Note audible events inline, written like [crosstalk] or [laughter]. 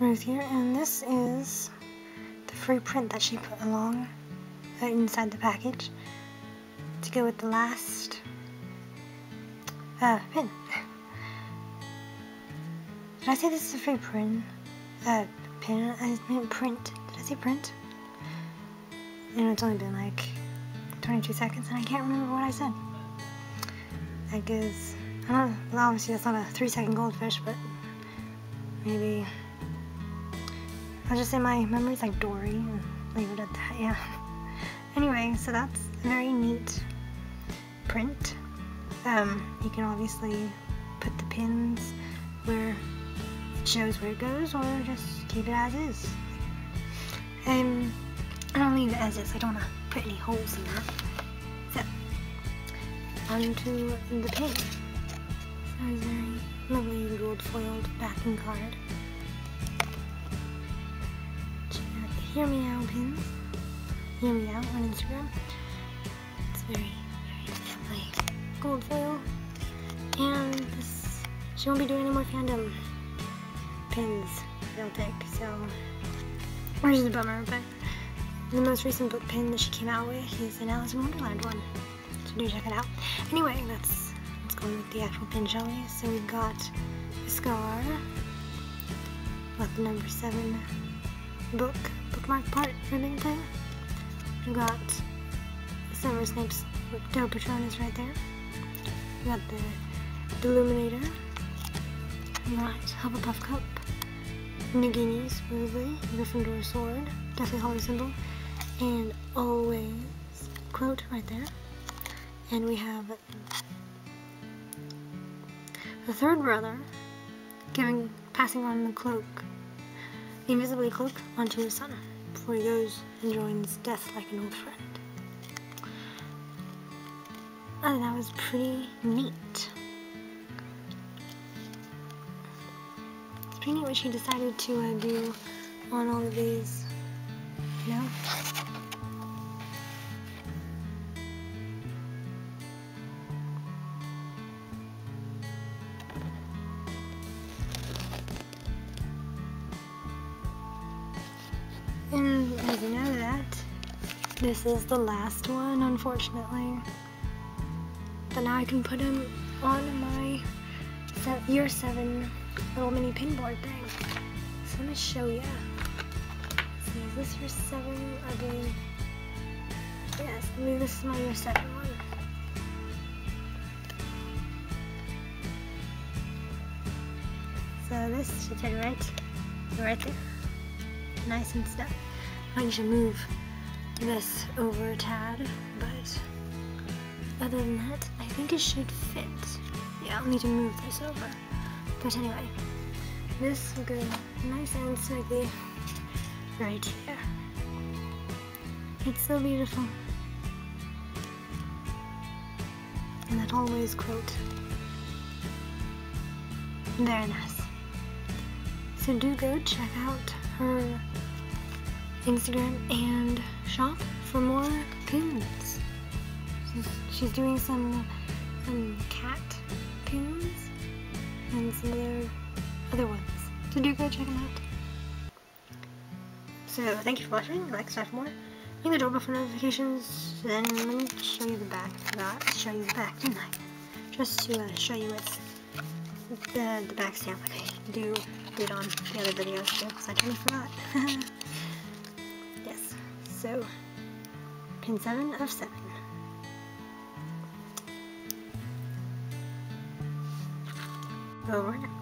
Ruth here, and this is the free print that she put along uh, inside the package to go with the last uh, pin. Did I say this is a free print? Uh, pin? I meant print. Did I say print? You know, it's only been like 22 seconds and I can't remember what I said. I guess, I don't know, well, obviously that's not a three second goldfish, but maybe, I'll just say my memory's like Dory and leave it at that, yeah. [laughs] Anyway, so that's a very neat print. Um, you can obviously put the pins where it shows where it goes or just keep it as is. Um, I don't leave it as is, I don't want to put any holes in that. So, onto the pin. a very lovely gold foiled backing card. Heremeow pins. Heremeow on Instagram. It's very, very lovely gold foil. And this, she won't be doing any more fandom pins, I don't think, so, which is a bummer, but the most recent book pin that she came out with is an Alice in Wonderland one. So do check it out. Anyway, let's let's go with the actual pin, shall we? So we've got a scar, got the number seven book bookmark part ribbon thing. We've got Severus Snape's Doe Patronus right there. We got the Deluminator. Right, Hufflepuff Cup. Nagini, supposedly. Gryffindor Sword. Deathly Hallows symbol and always quote right there. And we have the third brother giving, passing on the cloak, the invisibility cloak, onto his son before he goes and joins death like an old friend. Thought that was pretty neat. It's pretty neat what she decided to uh, do on all of these, you know? And as you know that, this is the last one, unfortunately. But now I can put them on my year 7 little mini pinboard thing. So I'm going to show you. See, is this year 7? I believe. Yes, I believe this is my year 7 one. So this should fit right, right there nice and stuff. I need to move this over a tad, but other than that, I think it should fit. Yeah, I'll need to move this over. But anyway, this will go nice and snugly right here. It's so beautiful. And that always quote. Very nice. So do go check out her Instagram and shop for more pins. She's, doing some, some cat pins and some other, other ones. So do go check them out. So thank you for watching. Like, subscribe for more. Ring the doorbell for notifications. Then let me show you the back. To show you the back, didn't I? Just to uh, show you what the, the back stamp I do did on the other videos too, because I totally forgot. [laughs] yes, so pin 7 of 7. Over.